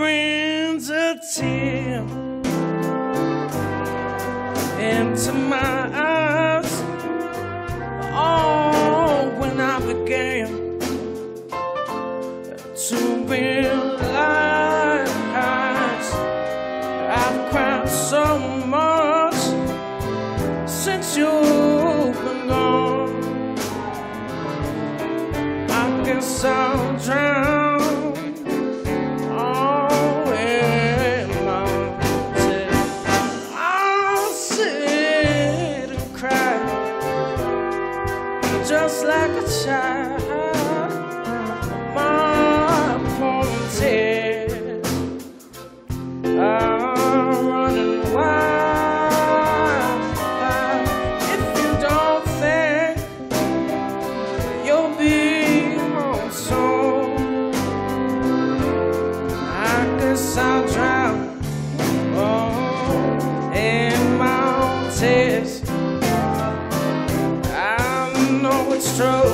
brings a tear into my eyes. Oh, when I began to realize I've cried so much since you've been gone. I guess I'll drown. Just like a child. Know it's true.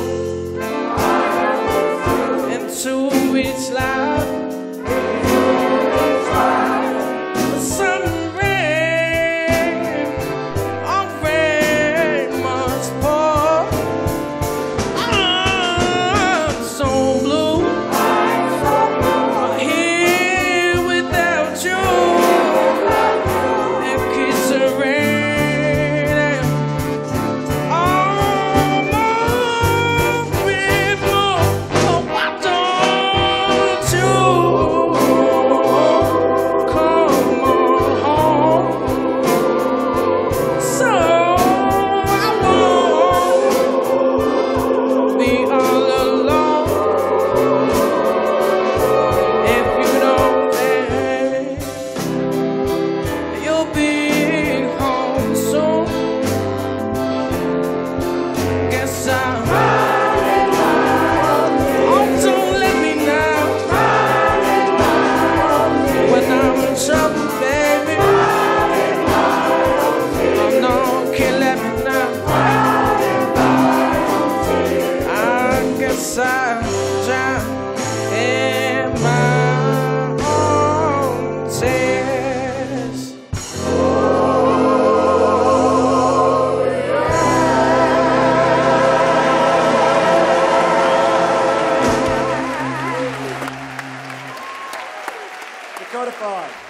Into each life. notified.